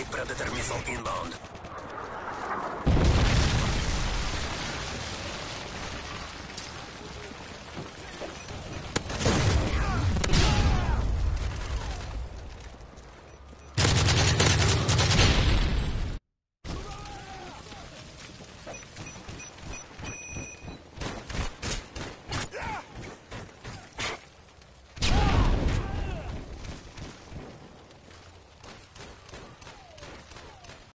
Friendly Predator missile inbound.